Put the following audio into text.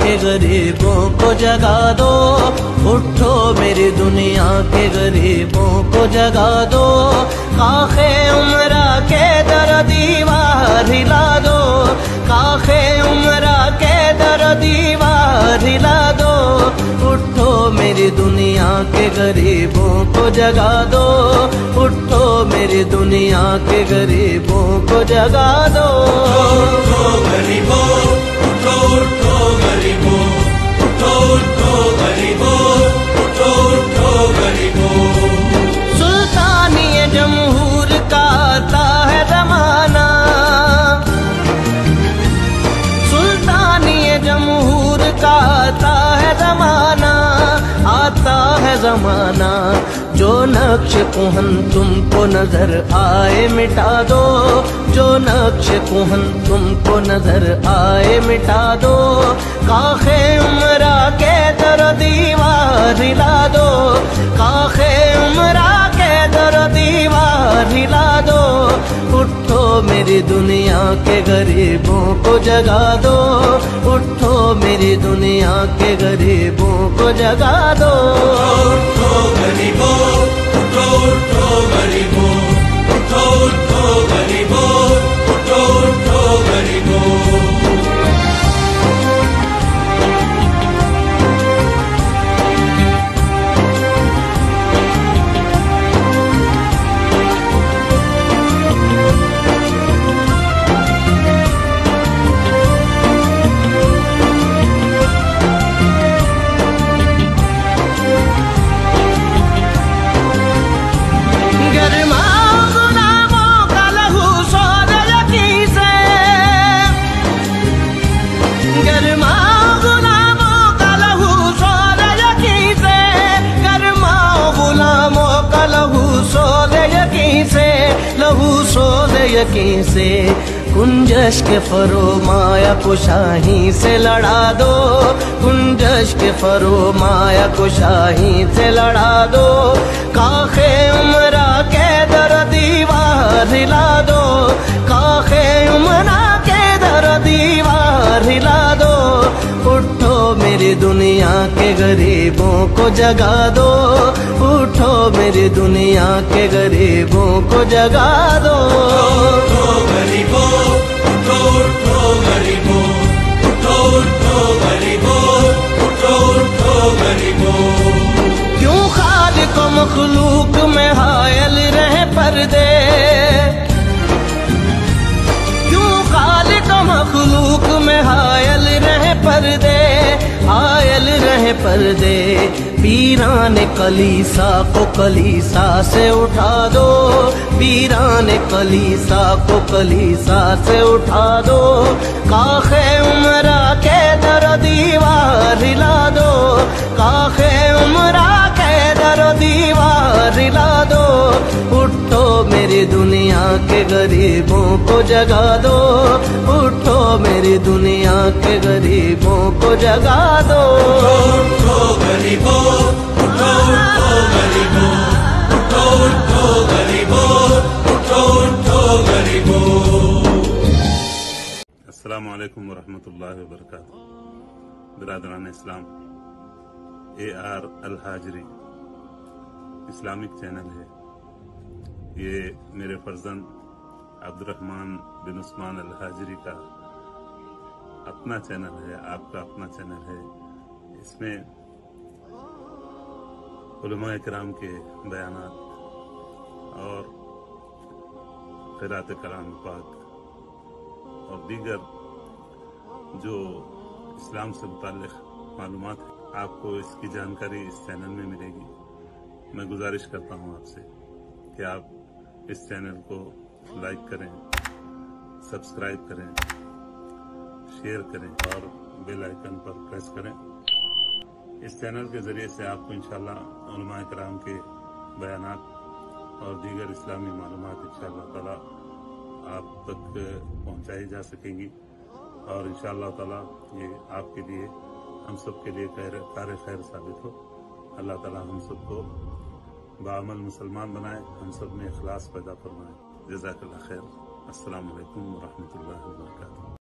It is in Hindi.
के गरीबों को जगा दो। उठो मेरी दुनिया के गरीबों को जगा दो। काखे उमरा के दर दीवार हिला दो। काखे उमरा के दर दीवार हिला दो। उठो मेरी दुनिया के गरीबों को जगा दो। उठो मेरी दुनिया के गरीबों को जगा दो। जमाना जो नक्श कुहन तुमको नज़र आए, मिटा दो। जो नक्श कुहन तुमको नज़र आए, मिटा दो। काखे उमरा के तर दीवार हिला दो। काखे उमरा मेरी दुनिया के गरीबों को जगा दो। उठो मेरी दुनिया के गरीबों को जगा दो। सोद से कुंजश के फरो माया कुशाही से लड़ा दो। कुंजश के फरो माया कुशाही से लड़ा दो। काखे उमरा मेरी दुनिया के गरीबों को जगा दो। उठो मेरी दुनिया के गरीबों को जगा दो। क्यों खालिक मखलूक में हायल रहे पर्दे? रहे दे हायल रहे पर दे पीरान कलीसा को कलीसा से उठा दो। पीरान कलीसा को कलीसा से उठा दो। काखे उमरा के गरीबों को जगा दो। उठो मेरी दुनिया के गरीबों को जगा दो। अस्सलाम वालेकुम वरहमतुल्लाहि वबरकातुह। बिरादरान इस्लाम ए आर अल हाजरी इस्लामिक चैनल है। ये मेरे फर्जंद अब्दुलरहमान बिन उस्मान अल हाजरी का अपना चैनल है, आपका अपना चैनल है। इसमें कराम के बयान और खैरात कलाम पाक और दीगर जो इस्लाम से मुतालिक मालूम आपको इसकी जानकारी इस चैनल में मिलेगी। मैं गुजारिश करता हूँ आपसे कि आप इस चैनल को लाइक करें, सब्सक्राइब करें, शेयर करें और बेल आइकन पर प्रेस करें। इस चैनल के ज़रिए से आपको इंशाल्लाह कराम के बयान और दीगर इस्लामी मालूम इंशाल्लाह ताला आप तक पहुंचाई जा सकेंगी। और इंशाल्लाह ताला ये आपके लिए, हम सब के लिए कार खैर साबित हो। अल्लाह ताला हम सबको बामल मुसलमान बनाए हम सब में अखलास पैदा फरमाए। जजाकल्ला खैर। अस्सलाम वरहमल वबरकातुहू।